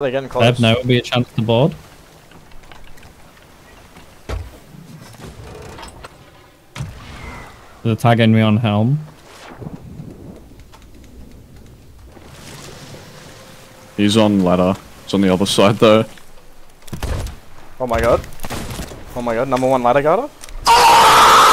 They're getting close. close. now will be a chance to board. They're tagging me on helm. He's on ladder. It's on the other side though. Oh my god. Oh my god, number one ladder guarder? Ah!